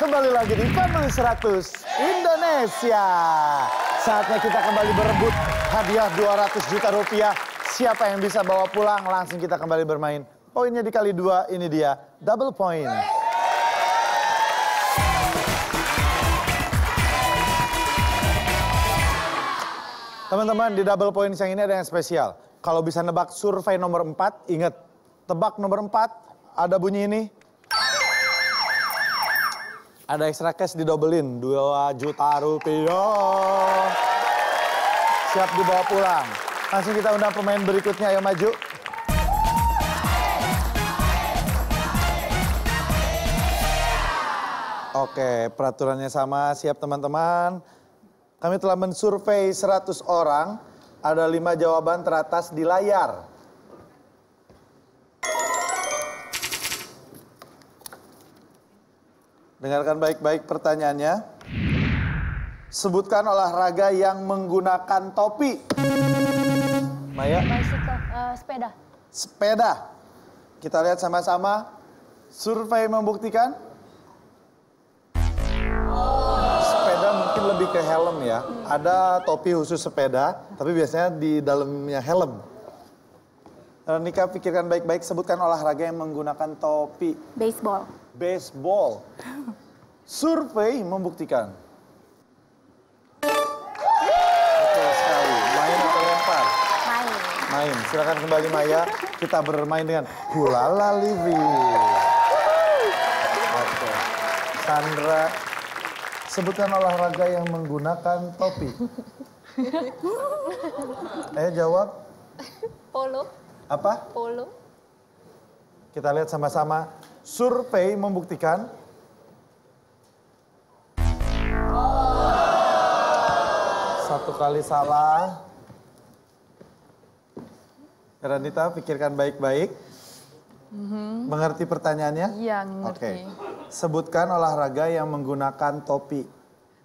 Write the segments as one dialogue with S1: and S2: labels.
S1: Kembali lagi di Family 100 Indonesia. Saatnya kita kembali berebut hadiah 200 juta rupiah. Siapa yang bisa bawa pulang? Langsung kita kembali bermain. Poinnya dikali dua, ini dia double point. Teman-teman, di double points yang ini ada yang spesial. Kalau bisa nebak survei nomor 4, ingat, tebak nomor 4, ada bunyi ini. Ada extra cash didobelin, 2 juta rupiah. Siap dibawa pulang. Langsung kita undang pemain berikutnya, ayo maju. Oke, peraturannya sama, siap teman-teman. Kami telah mensurvei 100 orang, ada lima jawaban teratas di layar. Dengarkan baik-baik pertanyaannya. Sebutkan olahraga yang menggunakan topi. Maya,
S2: Bicycle, eh, sepeda.
S1: sepeda. Kita lihat sama-sama. Survei membuktikan. Sepeda mungkin lebih ke helm ya. Ada topi khusus sepeda, tapi biasanya di dalamnya helm. Nika pikirkan baik-baik, sebutkan olahraga yang menggunakan topi.
S2: Baseball.
S1: Baseball. Survei membuktikan. Betul sekali. Main atau lempar?
S2: Main.
S1: Main. Silakan kembali Maya. Kita bermain dengan Hulala Livi. Oke. Sandra, sebutkan olahraga yang menggunakan topi. Ayo jawab.
S2: Polo.
S1: Apa?
S2: Polo.
S1: Kita lihat sama-sama. Survei membuktikan. Satu kali salah. Ranita, pikirkan baik-baik. Mengerti pertanyaannya?
S3: Iya, ngerti.
S1: Sebutkan olahraga yang menggunakan topi.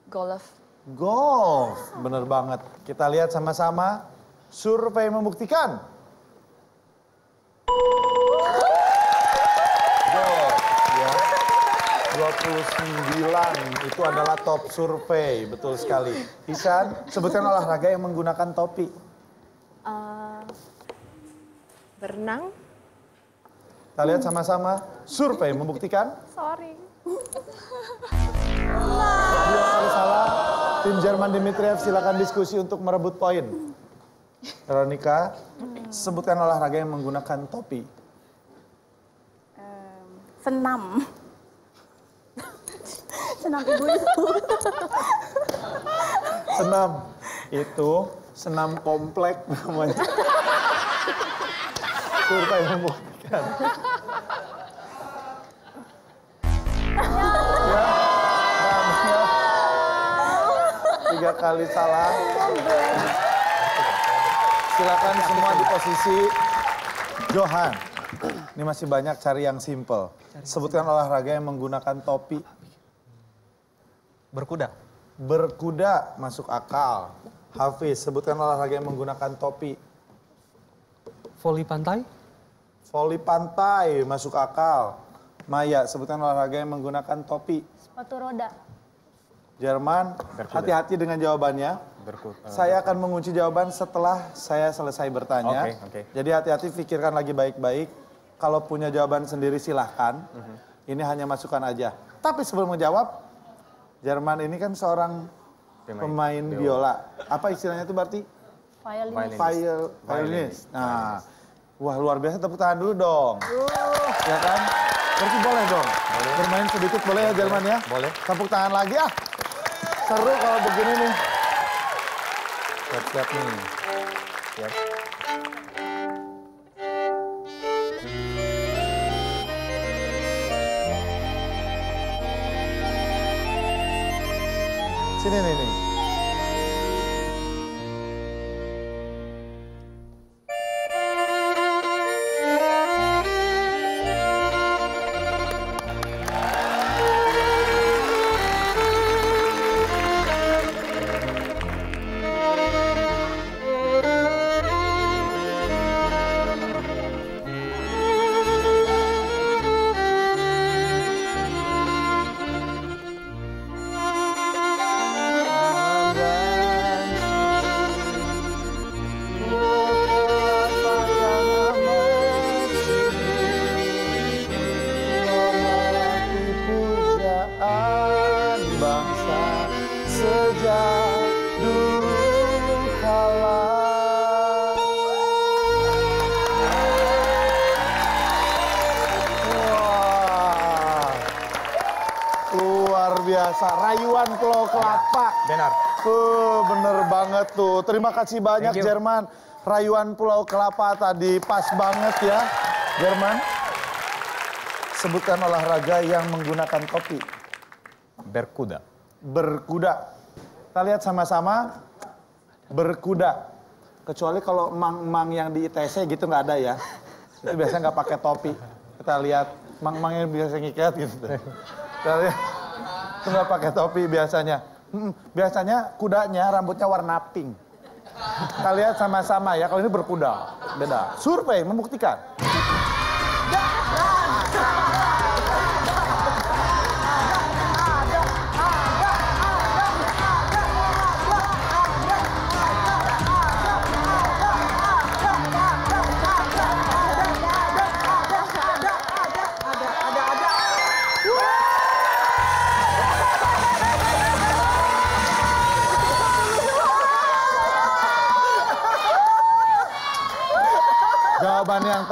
S3: Golf.
S1: Golf, bener banget. Kita lihat sama-sama. Survei membuktikan. Golf, ya. 29 itu adalah top survei, betul sekali. Isan, sebutkan olahraga yang menggunakan topi.
S2: Eh, berenang.
S1: Kita lihat sama-sama. Survei membuktikan.
S2: Sorry.
S1: Dua kali salah. Tim Jerman Dimitriev silakan diskusi untuk merebut poin. Veronica, sebutkan olahraga yang menggunakan topi.
S2: Em, senam. senam ibu-ibu.
S1: Senam. Itu senam komplek namanya. Survei membuktikan. ya, tiga kali salah. Silakan semua di posisi Johan. Ini masih banyak cari yang simple. Sebutkan olahraga yang menggunakan topi.
S4: Berkuda.
S1: Berkuda masuk akal. Hafiz, sebutkan olahraga yang menggunakan topi.
S4: Voli pantai.
S1: Voli pantai masuk akal. Maya, sebutkan olahraga yang menggunakan topi.
S2: Sepatu roda.
S1: Jerman, hati-hati dengan jawabannya.
S4: Berkuda.
S1: Saya akan mengunci jawaban setelah saya selesai bertanya.
S4: Oke, oke.
S1: Jadi hati-hati pikirkan lagi baik-baik. Kalau punya jawaban sendiri silahkan.
S4: Mhm.
S1: Ini hanya masukan aja. Tapi sebelum menjawab, Jerman ini kan seorang
S4: Pemain
S1: pemain biola. Apa istilahnya itu berarti?
S2: Violin.
S4: Violinist.
S1: Viol, violinist. Nah, wah luar biasa tepuk tangan dulu dong. Ya kan? Berarti boleh dong. Bermain sedikit boleh ya Jerman ya?
S4: Boleh.
S1: Tepuk tangan lagi ah. Seru kalau begini nih. Siap-siap nih.
S4: Siap.
S1: Sini nih nih. Biasa. Rayuan Pulau Kelapa.
S4: Benar.
S1: Tuh, bener banget tuh. Terima kasih banyak. Jerman. Rayuan Pulau Kelapa tadi pas banget ya, Jerman. Sebutkan olahraga yang menggunakan topi.
S4: Berkuda.
S1: Berkuda. Kita lihat sama-sama. Berkuda. Kecuali kalau emang-emang yang di ITC gitu nggak ada ya. Itu biasanya nggak pakai topi. Kita lihat emang-emang yang biasa ngikat gitu. Kita lihat. Itu nggak pakai topi biasanya. Biasanya kudanya rambutnya warna pink. Kita lihat sama-sama ya, kalau ini berkuda. Beda. Survei membuktikan.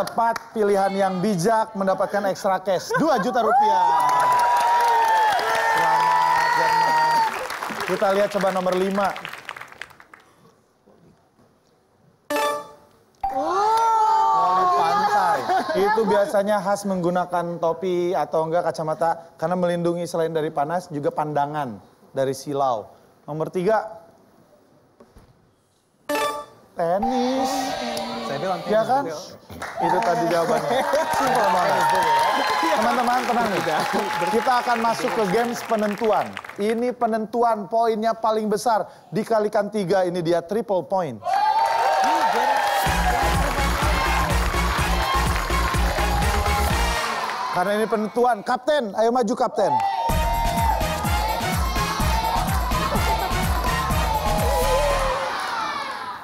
S1: Tepat, pilihan yang bijak, mendapatkan extra cash. 2 juta rupiah. Selamat, Jerman. Kita lihat coba nomor 5. Voli pantai. Itu biasanya khas menggunakan topi atau enggak kacamata karena melindungi selain dari panas juga pandangan dari silau. Nomor tiga, tenis. Ya kan? Itu tadi jawabannya. Simpel banget. Teman-teman tenang nih. Kita akan masuk ke games penentuan. Ini penentuan poinnya paling besar. Dikalikan tiga ini dia triple point. Karena ini penentuan. Kapten, ayo maju kapten.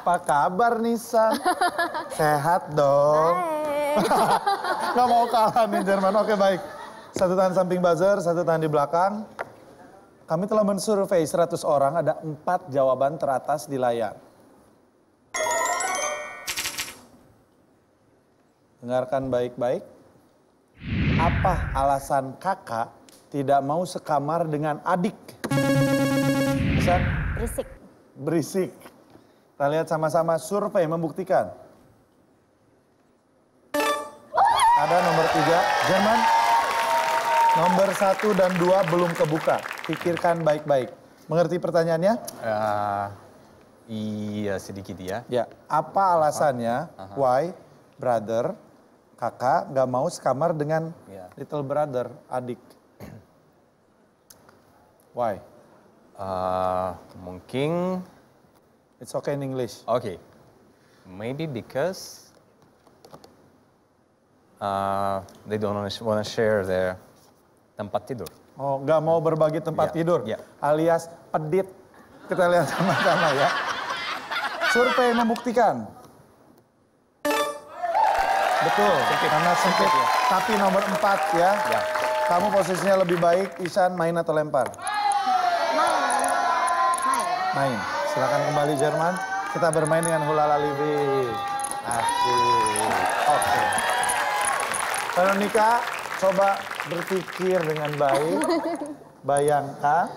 S1: Apa kabar Nisa? Sehat dong. Nggak mau kalah nih Jerman. Oke baik. Satu tangan samping buzzer, satu tangan di belakang. Kami telah mensurvei 100 orang, ada empat jawaban teratas di layar. Dengarkan baik-baik. Apa alasan kakak tidak mau sekamar dengan adik? Bisa?
S2: Berisik.
S1: Berisik. Kita lihat sama-sama survei membuktikan. Ada nomor tiga, Jerman. Nomor satu dan dua belum kebuka. Pikirkan baik-baik. Mengerti pertanyaannya?
S4: Eh, iya sedikit ya.
S1: Ya. Apa alasannya? Why brother, kakak nggak mau sekamar dengan
S4: Ya.
S1: little brother, adik? Why?
S4: Eh, mungkin
S1: It's okay in English.
S4: Okay. Maybe because uh, they don't want to share their tempat tidur.
S1: Oh, nggak mau berbagi tempat
S4: Iya,
S1: tidur,
S4: iya.
S1: alias pedit. Kita lihat sama-sama ya. Survei membuktikan. Betul, karena sempit. Tapi nomor empat ya.
S4: Ya.
S1: Kamu posisinya lebih baik, Isan main atau lempar?
S2: Main.
S1: Silakan kembali Jerman. Kita bermain dengan hula livi. Asik. Oke. Veronica, coba berpikir dengan baik. Bayangkan,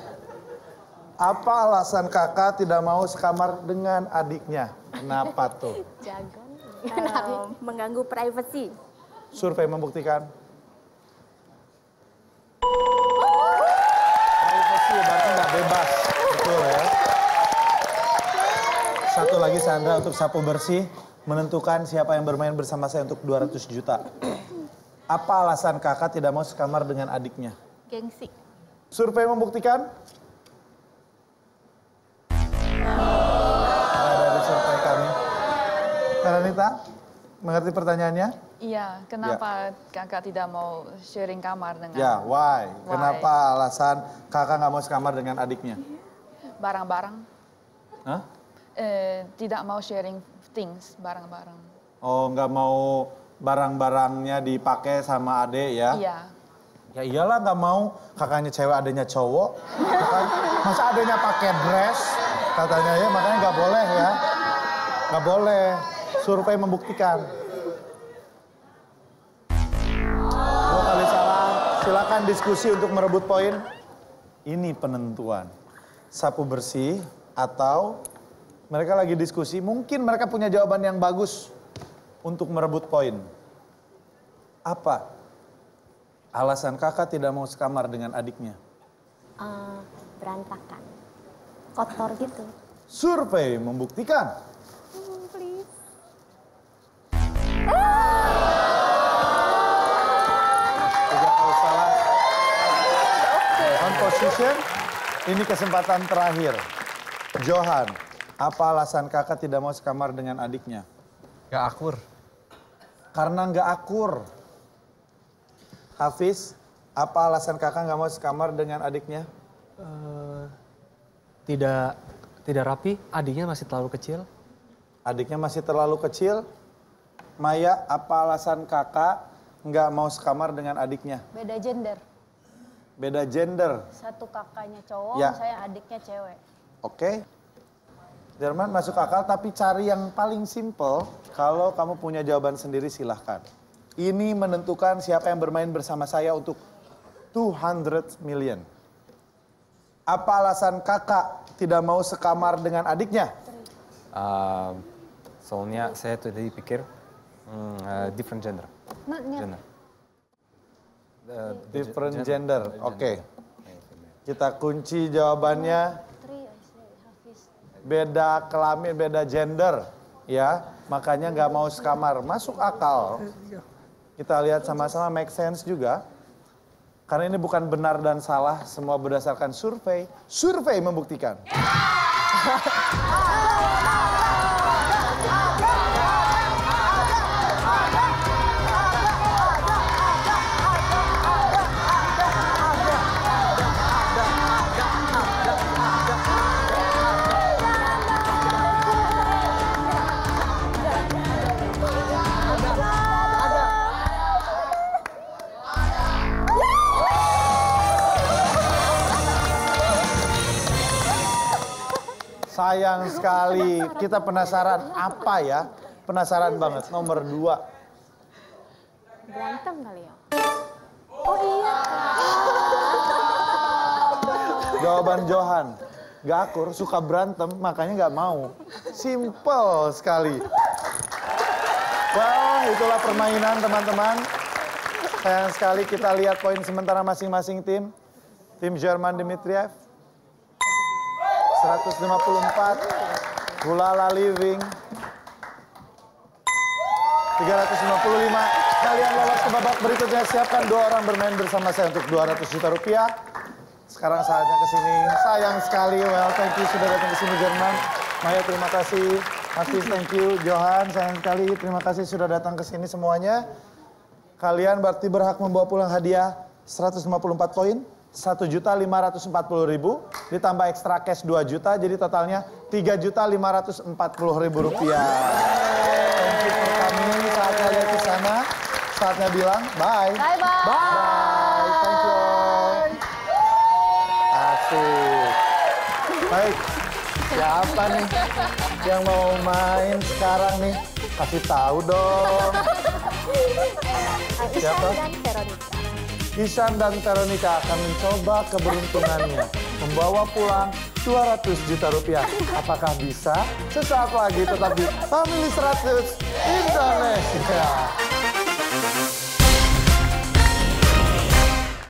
S1: apa alasan kakak tidak mau sekamar dengan adiknya? Kenapa tuh?
S2: Jago.
S5: Eh, mengganggu privasi.
S1: Survei membuktikan. Privasi berarti nggak bebas, betul ya. Satu lagi Sandra untuk sapu bersih menentukan siapa yang bermain bersama saya untuk 200 juta. Apa alasan kakak tidak mau sekamar dengan adiknya?
S2: Gengsi.
S1: Survei membuktikan. Nggak ada di survei kami. Karanita, mengerti pertanyaannya?
S3: Iya, kenapa kakak tidak mau sharing kamar dengan
S1: Ya, why?
S3: Why?
S1: Kenapa alasan kakak nggak mau sekamar dengan adiknya?
S3: barang-barang?
S1: Hah?
S3: Eh, tidak mau sharing things barang-barang.
S1: Oh, nggak mau barang-barangnya dipakai sama adik ya?
S3: Iya.
S1: Ya iyalah nggak mau kakaknya cewek adiknya cowok. Masa adiknya pakai dress katanya ya makanya nggak boleh ya. Nggak boleh. Survei membuktikan. Dua kali salah. Silakan diskusi untuk merebut poin. Ini penentuan. Sapu bersih atau mereka lagi diskusi, mungkin mereka punya jawaban yang bagus untuk merebut poin. Apa? Alasan kakak tidak mau sekamar dengan adiknya.
S5: Eh, berantakan. Kotor gitu.
S1: Survei membuktikan
S5: Hmm, please.
S1: Tidak tahu salah. On position, ini kesempatan terakhir. Johan, apa alasan kakak tidak mau sekamar dengan adiknya?
S4: Gak akur.
S1: Karena nggak akur. Hafiz, apa alasan kakak nggak mau sekamar dengan adiknya?
S6: Eh, tidak tidak rapi, adiknya masih terlalu kecil.
S1: Adiknya masih terlalu kecil. Maya, apa alasan kakak nggak mau sekamar dengan adiknya?
S2: Beda gender.
S1: Beda gender.
S2: Satu kakaknya cowok,
S1: Ya.
S2: saya adiknya cewek.
S1: Oke. Jerman masuk akal, tapi cari yang paling simple. Kalau kamu punya jawaban sendiri silahkan. Ini menentukan siapa yang bermain bersama saya untuk 200 million. Apa alasan kakak tidak mau sekamar dengan adiknya?
S4: Ah, soalnya saya tadi pikir hmm, ah, different gender. Gender. Uh,
S1: Different
S4: gen-
S1: gender. Oke. Kita kunci jawabannya. Beda kelamin, beda gender, ya. Makanya nggak mau sekamar. Masuk akal. Kita lihat sama-sama make sense juga. Karena ini bukan benar dan salah, semua berdasarkan survei. Survei membuktikan. Sayang sekali. Kita penasaran apa ya? Penasaran banget. Nomor dua.
S5: Berantem kali ya? Oh iya.
S1: Jawaban Johan. Gak akur, suka berantem, makanya gak mau. Simple sekali. Well, itulah permainan teman-teman. Sayang sekali kita lihat poin sementara masing-masing tim. Tim Jerman Dimitriev. 154. Gulala Living. 355. Kalian lolos ke babak berikutnya. Siapkan dua orang bermain bersama saya untuk 200 juta rupiah. Sekarang saatnya ke sini. Sayang sekali. Well, thank you sudah datang ke sini Jerman. Maya terima kasih. Hafiz thank you. Johan sayang sekali. Terima kasih sudah datang ke sini semuanya. Kalian berarti berhak membawa pulang hadiah 154 poin. 1 juta 540 ribu. Ditambah ekstra cash 2 juta. Jadi totalnya 3 juta 540 ribu rupiah. Thank you for coming. Saatnya lihat ke sana. Saatnya bilang bye.
S2: Bye bye.
S1: Bye. Thank you. Asik. Baik. Siapa nih yang mau main sekarang nih? Kasih tahu dong.
S5: Isan
S1: Siapa?
S5: dan Veronica.
S1: Isan dan Veronica akan mencoba keberuntungannya. Membawa pulang 200 juta rupiah. Apakah bisa? Sesaat lagi tetap di Family 100 Indonesia.